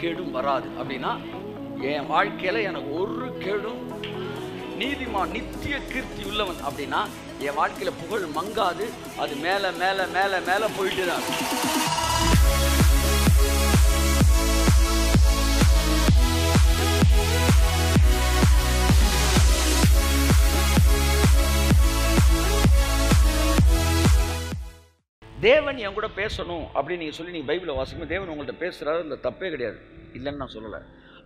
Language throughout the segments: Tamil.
கேடும் வராது. அப்படின்னா என் வாழ்க்கையில எனக்கு ஒரு கேடும் நீதிமான் நித்திய கீர்த்தி உள்ளவன் அப்படின்னா என் வாழ்க்கையில புகழ் மங்காது. அது மேல மேல மேல மேல போயிட்டு தான் தேவன் என் கூட பேசணும் அப்படின்னு நீங்கள் சொல்லி நீங்கள் பைபிளை வாசிக்கும் தேவன் உங்கள்கிட்ட பேசுகிறாரு அந்த தப்பே கிடையாது. இல்லைன்னு நான் சொல்லலை.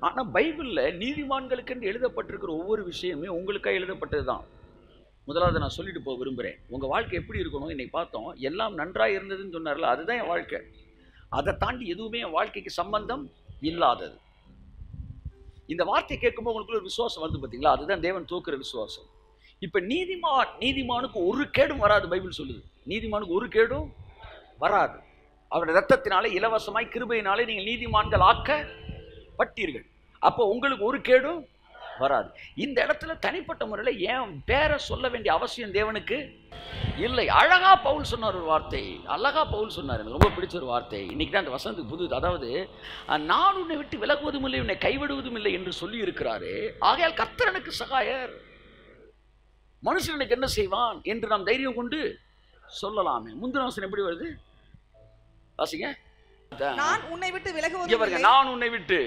ஆனால் பைபிளில் நீதிமான்களுக்கென்று எழுதப்பட்டிருக்கிற ஒவ்வொரு விஷயமே உங்களுக்காக எழுதப்பட்டது தான் முதலாவது நான் சொல்லிட்டு போக விரும்புகிறேன் உங்கள் வாழ்க்கை எப்படி இருக்கணும்? இன்னைக்கு பார்த்தோம். எல்லாம் நன்றாக இருந்ததுன்னு சொன்னார்ல அதுதான் என் வாழ்க்கை. அதை தாண்டி எதுவுமே என் வாழ்க்கைக்கு சம்பந்தம் இல்லாதது. இந்த வார்த்தை கேட்கும்போது உங்களுக்குள்ள ஒரு விசுவாசம் வருது பார்த்தீங்களா அதுதான் தேவன் தூக்குற விசுவாசம். இப்போ நீதிமான் நீதிமானுக்கு ஒரு கேடும் வராது பைபிள் சொல்லுது. நீதிமானுக்கு ஒரு கேடும் வராது. அவருடைய ரத்தத்தினாலே இலவசமாய் கிருபையினாலே நீங்கள் நீதிமான்கள் ஆக்கப்பட்டீர்கள். அப்போ உங்களுக்கு ஒரு கேடும் வராது. இந்த இடத்துல தனிப்பட்ட முறையில் ஏன் பேரை சொல்ல வேண்டிய அவசியம் தேவனுக்கு இல்லை. அழகா பவுல் சொன்னார் ஒரு வார்த்தை. அழகா பவுல் சொன்னார். எனக்கு ரொம்ப பிடிச்ச ஒரு வார்த்தை. இன்னைக்கு தான் அந்த வசனத்துக்கு புது அதாவது நான் உன்னை விட்டு விலகுவதும் இல்லை உன்னை கைவிடுவதும் இல்லை என்று சொல்லி இருக்கிறாரு. ஆகையால் கத்தரனுக்கு சகாயர். மனுஷன் எனக்கு என்ன செய்வான் என்று நாம் தைரியம் கொண்டு சொல்லலாமே. முந்தின வசனம் எப்படி வருது? வாசிங்க. நான் உன்னை விட்டு விலகுவதும் இல்லை. நான் உன்னை விட்டு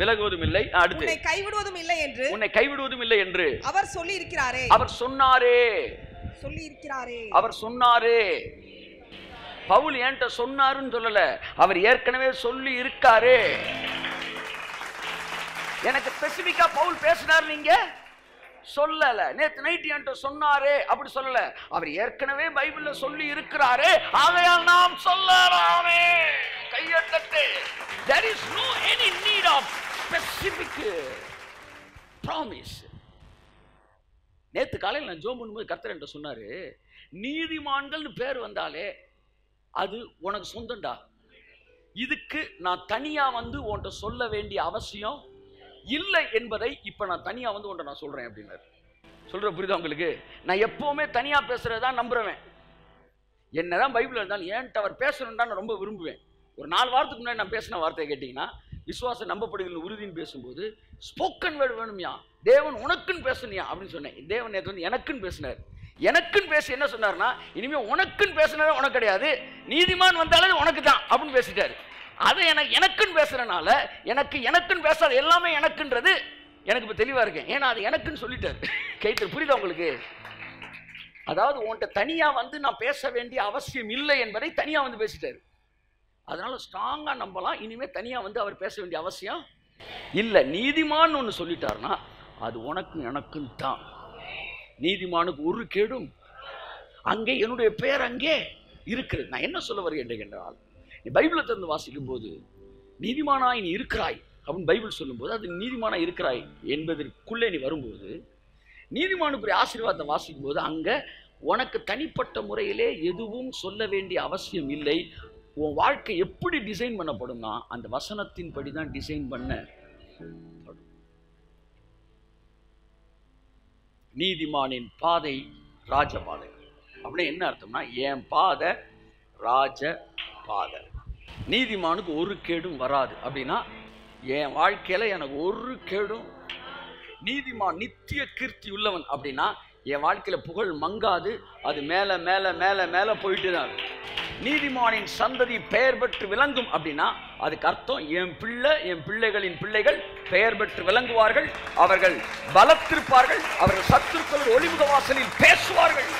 விலகுவதும் இல்லை. அடுத்து. உன்னை கைவிடுவதும் இல்லை என்று உன்னை கைவிடுவதும் இல்லை என்று அவர் சொல்லி இருக்கிறாரே அவர் சொன்னாரே. சொல்லி இருக்கிறாரே அவர் சொன்னாரே. பவுல் என்கிட்ட சொன்னாருன்னு சொல்லல. அவர் ஏற்கனவே சொல்லி இருக்காரு எனக்கு ஸ்பெசிபிக்கா பவுல் பேசினார் நீங்க? சொல்லல. நேத்து நைட் என்கிட்ட சொன்னாரே அப்படி சொல்லல. அவர் ஏற்கனவே பைபிள்ல சொல்லி இருக்கிறாரே ஆகையால் நாம் சொல்லலாமே. கையை தட்டு there is no any need of specific promise. நேத்து காலையில் நான் ஜோம் பண்ணும்போது கர்த்தர் என்கிட்ட சொன்னாரு நீதிமான்கள்னு பேர் வந்தாலே அது உனக்கு சொந்தம்டா. இதுக்கு நான் தனியா வந்து உன்கிட்ட சொல்ல வேண்டிய அவசியம் இல்லை என்பதை இப்போ நான் தனியாக வந்து ஒன்றை நான் சொல்கிறேன் அப்படின்னாரு. சொல்கிற புரியுதா உங்களுக்கு? நான் எப்போவுமே தனியாக பேசுறதா நம்புறவன். என்னதான் பைபிள் இருந்தாலும் ஏன்ட்டு அவர் பேசணும்னு நான் ரொம்ப விரும்புவேன். ஒரு நாலு வாரத்துக்கு முன்னாடி நான் பேசின வார்த்தையை கேட்டிங்கன்னா விசுவாசம் நம்பப்படுகிற உறுதின்னு பேசும்போது ஸ்போக்கன் வேர்டு வேணும்யா? தேவன் உனக்குன்னு பேசணுயா அப்படின்னு சொன்னேன். தேவன் நேற்று வந்து எனக்குன்னு பேசினார். எனக்குன்னு பேசி என்ன சொன்னார்னா இனிமேல் உனக்குன்னு பேசினதே உனக்கு கிடையாது. நீதிமான் வந்தாலே உனக்கு தான். அப்படின்னு பேசிட்டாரு. அதை எனக்கு எனக்குன்னு பேசுறனால எனக்கு எனக்குன்னு பேசாத எல்லாமே எனக்குன்றது எனக்கு இப்போ தெளிவாக இருக்கேன். ஏன்னா அது எனக்குன்னு சொல்லிட்டாரு. கைத்தர் புரியுதா உங்களுக்கு? அதாவது உன்கிட்ட தனியாக வந்து நான் பேச வேண்டிய அவசியம் இல்லை என்பதை தனியாக வந்து பேசிட்டாரு. அதனால ஸ்ட்ராங்காக நம்பலாம். இனிமேல் தனியாக வந்து அவர் பேச வேண்டிய அவசியம் இல்லை. நீதிமான்னு ஒன்று சொல்லிட்டாருன்னா அது உனக்கும் எனக்கும் தான். நீதிமானுக்கு ஒரு கேடும். அங்கே என்னுடைய பெயர் அங்கே இருக்கிறது நான் என்ன சொல்ல வருகிறேன் என்றால் நீ பைபிளை திறந்து வாசிக்கும் போது நீதிமானாய் நீ இருக்கிறாய் அப்படின்னு பைபிள் சொல்லும்போது அது நீதிமானாக இருக்கிறாய் என்பதற்குள்ளே நீ வரும்போது நீதிமானுக்குரிய ஆசீர்வாதத்தை வாசிக்கும் போது அங்கே உனக்கு தனிப்பட்ட முறையிலே எதுவும் சொல்ல வேண்டிய அவசியம் இல்லை. உன் வாழ்க்கை எப்படி டிசைன் பண்ணப்படும்னா அந்த வசனத்தின்படி தான் டிசைன் பண்ண நீதிமானின் பாதை ராஜபாதை. அப்படின்னு என்ன அர்த்தம்னா என் பாதை ராஜ பாதை நீதிமானுக்கு ஒரு கேடும் வராது. அப்படின்னா என் வாழ்க்கையில் எனக்கு ஒரு கேடும். நீதிமான் நித்திய கீர்த்தி உள்ளவன் அப்படின்னா என் வாழ்க்கையில் புகழ் மங்காது. அது மேலே மேலே மேலே மேலே போயிட்டு தான் நீதிமானின் சந்ததி பெயர் பெற்று விளங்கும் அப்படின்னா அதுக்கு அர்த்தம் என் பிள்ளை என் பிள்ளைகளின் பிள்ளைகள் பெயர் பெற்று விளங்குவார்கள். அவர்கள் பலத்திருப்பார்கள். அவர்கள் சத்துருக்கள் ஒளிமுக வாசலில் பேசுவார்கள்.